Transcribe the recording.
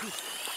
Peace.